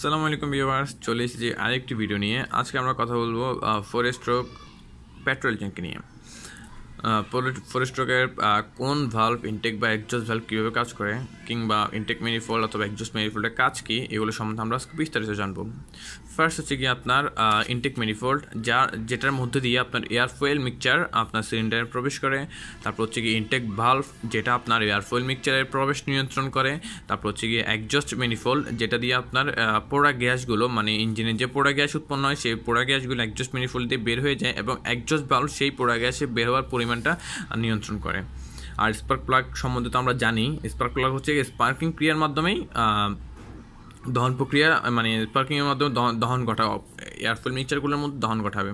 সালামু আলাইকুম ভিউয়ার্স, চলে এসেছি আরেকটি ভিডিও নিয়ে। আজকে আমরা কথা বলব ফোরেস্ট্রোক পেট্রোল ট্যাঙ্ক নিয়ে। ফোর স্ট্রোকের কোন ভাল্ব ইনটেক বা একজস্ট ভাল্ব কীভাবে কাজ করে, কিংবা ইনটেক ম্যানিফোল্ড অথবা একজস্ট ম্যানিফোল্ডের কাজ কী, এগুলো সম্বন্ধে আমরা বিস্তারিত জানব। ফার্স্ট হচ্ছে গিয়ে আপনার ইনটেক ম্যানিফোল্ড যা, যেটার মধ্যে দিয়ে আপনার এয়ার ফুয়েল মিক্সচার আপনার সিলিন্ডারে প্রবেশ করে, তারপর হচ্ছে গিয়ে ইনটেক ভাল্ভ যেটা আপনার এয়ার ফুয়েল মিক্সচারের প্রবেশ নিয়ন্ত্রণ করে, তারপর হচ্ছে গিয়ে একজস্ট ম্যানিফোল্ড যেটা দিয়ে আপনার পোড়া গ্যাসগুলো মানে ইঞ্জিনের যে পোড়া গ্যাস উৎপন্ন হয়, সেই পোড়া গ্যাসগুলো একজস্ট ম্যানিফোল্ড দিয়ে বের হয়ে যায়, এবং একজস্ট ভাল্ভ সেই পোড়া গ্যাসে বের হওয়ার পরিমাণটা নিয়ন্ত্রণ করে। আর স্পার্ক প্লাগ সম্বন্ধে তো আমরা জানি স্পার্ক প্লাগ হচ্ছে স্পার্কিং ক্রিয়ার মাধ্যমেই দহন প্রক্রিয়া মানে স্পার্কিংয়ের মাধ্যমে দহন ঘটা এয়ারফুল মিক্সারগুলোর মধ্যে দহন ঘটাবে।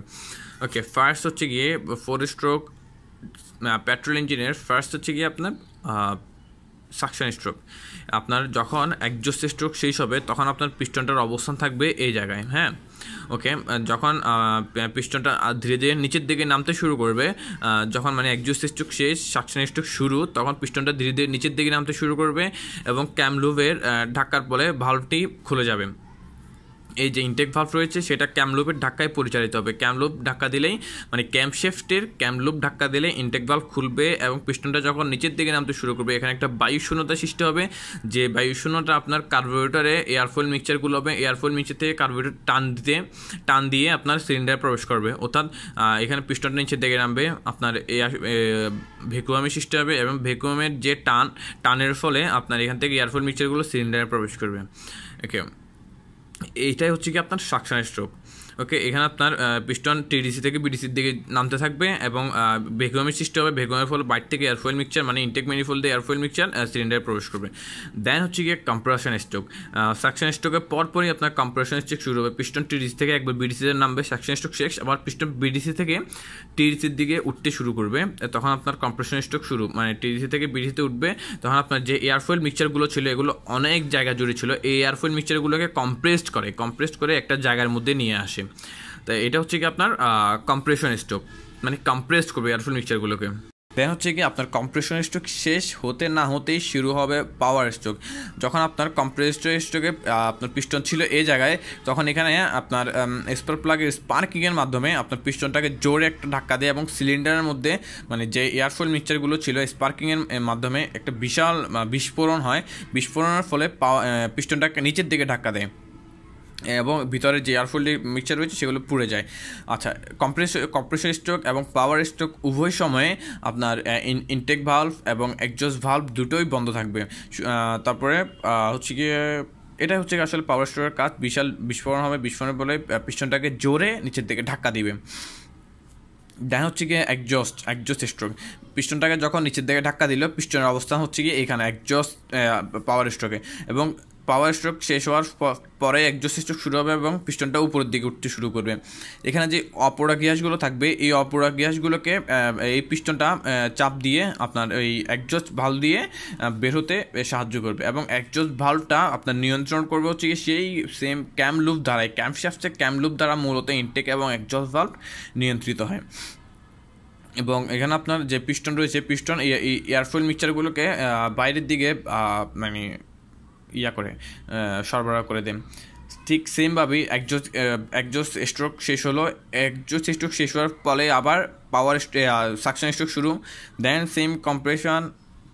ওকে ফার্স্ট হচ্ছে গিয়ে ফোর স্ট্রোক পেট্রোল ইঞ্জিনের ফার্স্ট হচ্ছে গিয়ে আপনার সাকশন স্ট্রোক আপনার যখন একজোস্ট স্ট্রোক শেষ হবে, তখন আপনার পিস্টনটার অবস্থান থাকবে এই জায়গায় হ্যাঁ? ওকে, যখন পিস্টনটা ধীরে ধীরে নিচের দিকে নামতে শুরু করবে যখন মানে একজোস্ট স্ট্রোক শেষ সাকশন স্ট্রোক শুরু, তখন পিস্টনটা ধীরে ধীরে নিচের দিকে নামতে শুরু করবে এবং ক্যামলুভের ঢাকার ফলে ভাল্বটি খুলে যাবে। এই যে ইনটেক ভাল্ভ রয়েছে, সেটা ক্যামলুপের ধাক্কায় পরিচালিত হবে। ক্যামলুপ ধাক্কা দিলেই মানে ক্যাম্পশেফটের ক্যামলুপ ধাক্কা দিলে ইনটেক ভাল্ভ খুলবে এবং পিস্টনটা যখন নিচের দিকে নামতে শুরু করবে, এখানে একটা বায়ু শূন্যতা সৃষ্টি হবে। যে বায়ু শূন্যতা আপনার কার্বোরেটরে এয়ারফোল মিক্সচারগুলো হবে এয়ারফোল মিক্সচার থেকে কার্বোরেটর টান দিতে টান দিয়ে আপনার সিলিন্ডারে প্রবেশ করবে। অর্থাৎ এখানে পিস্টনটা নিচের দিকে নামবে, আপনার এয়ার ভেকুয়ামে সৃষ্টি হবে এবং ভেকুয়ামের যে টান, টানের ফলে আপনার এখান থেকে এয়ারফোল মিক্সচারগুলো সিলিন্ডারে প্রবেশ করবে। ওকে এইটাই হচ্ছে কি আপনার সাকশন স্ট্রোক ওকে, এখানে আপনার পিস্টন টিডিসি থেকে বিডিসির দিকে নামতে থাকবে এবং ভেকুয়ামের সৃষ্টি হবে, ভেকুয়ামের ফলে বাইর থেকে এয়ারফয়েল মিক্সচার মানে ইনটেক ম্যানিফোল দিয়ে এয়ারফয়েল মিক্সচার সিলিন্ডারে প্রবেশ করবে। দেন হচ্ছে গিয়ে কম্প্রেশন স্ট্রোক সাকশন স্ট্রোকের পরপরই আপনার কম্প্রেশন স্ট্রোক শুরু হবে। পিস্টন টিডিসি থেকে একবার বিডিসিতে নামবে সাকশন স্ট্রোক শেষ, আবার পিস্টন বিডিসি থেকে টিডিসির দিকে উঠতে শুরু করবে। তখন আপনার কম্প্রেশন স্ট্রোক শুরু মানে টিডিসি থেকে বিডিসিতে উঠবে। তখন আপনার যে এয়ারফয়েল মিক্সচারগুলো ছিল, এগুলো অনেক জায়গা জুড়ে ছিল। এই এয়ারফয়েল মিক্সচারগুলোকে কম্প্রেসড করে কম্প্রেসড করে একটা জায়গার মধ্যে নিয়ে আসে। তো এটা হচ্ছে কি আপনার কম্প্রেশন স্ট্রোক মানে কম্প্রেসড করবে এয়ারফুল মিক্সচারগুলোকে দেন হচ্ছে কি আপনার কম্প্রেশন স্ট্রোক শেষ হতে না হতেই শুরু হবে পাওয়ার স্ট্রোক যখন আপনার কম্প্রেসড স্ট্রোকে আপনার পিস্টন ছিল এই জায়গায়, তখন এখানে আপনার স্পার প্লাগের স্পার্কিংয়ের মাধ্যমে আপনার পিস্টনটাকে জোরে একটা ধাক্কা দেয় এবং সিলিন্ডারের মধ্যে মানে যে এয়ারফুল মিক্সচারগুলো ছিল স্পার্কিংয়ের মাধ্যমে একটা বিশাল বিস্ফোরণ হয়। বিস্ফোরণের ফলে পিস্টনটাকে নিচের দিকে ধাক্কা দেয়। এবং ভিতরে যে এয়ারফুল মিক্সচার রয়েছে, সেগুলো পুড়ে যায়। আচ্ছা কম্প্রেস কম্প্রেসর স্ট্রোক এবং পাওয়ার স্ট্রোক উভয় সময়ে আপনার ইনটেক ভাল্ভ এবং একজস্ট ভাল্ভ দুটোই বন্ধ থাকবে। তারপরে হচ্ছে গিয়ে এটা হচ্ছে আসলে পাওয়ার স্ট্রোকের কাজ। বিশাল বিস্ফোরণ হবে, বিস্ফোরণের বলে পিস্টনটাকে জোরে নিচের দিকে ধাক্কা দিবে। দেন হচ্ছে গিয়ে একজস্ট একজস্ট স্ট্রোক পিস্টনটাকে যখন নিচের দিকে ধাক্কা দিল, পিস্টনের অবস্থান হচ্ছে গিয়ে এখানে একজস্ট পাওয়ার স্ট্রোকে এবং পাওয়ার স্ট্রোক শেষ হওয়ার পরে একজস্ট স্ট্রোক শুরু হবে এবং পিস্টনটা উপরের দিকে উঠতে শুরু করবে। এখানে যে অপরা গ্যাসগুলো থাকবে, এই অপরা গ্যাসগুলোকে এই পিস্টনটা চাপ দিয়ে আপনার এই একজস্ট ভালো দিয়ে বের হতে সাহায্য করবে এবং একজস্ট ভালটা আপনার নিয়ন্ত্রণ করবে হচ্ছে কি সেই সেম ক্যাম লুপ দ্বারাই ক্যাম্প শ্যাফ্টের ক্যাম লুপ দ্বারা মূলত ইনটেক এবং একজস্ট ভাল্ভ নিয়ন্ত্রিত হয়। এবং এখানে আপনার যে পিস্টন রয়েছে, পিস্টন এয়ারফুয়েল মিক্সচারগুলোকে বাইরের দিকে মানে ইয়া করে সরবরাহ করে দেন। ঠিক সেমভাবেই একজোস একজোস স্ট্রোক শেষ হলো একজোস স্ট্রোক শেষ হওয়ার ফলে আবার পাওয়ার সাকশন স্ট্রোক শুরু then same compression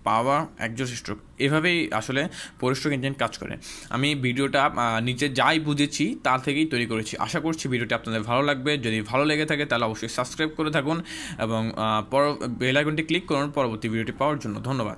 power exhaust stroke এভাবেই আসলে পরিস্ট্রোক ইঞ্জিন কাজ করে। আমি ভিডিওটা নিচে যাই বুঝেছি তা থেকেই তৈরি করেছি। আশা করছি ভিডিওটি আপনাদের ভালো লাগবে। যদি ভালো লেগে থাকে, তাহলে অবশ্যই সাবস্ক্রাইব করে থাকুন এবং বেল আইকনটি ক্লিক করুন। পরবর্তী ভিডিওটি পাওয়ার জন্য ধন্যবাদ।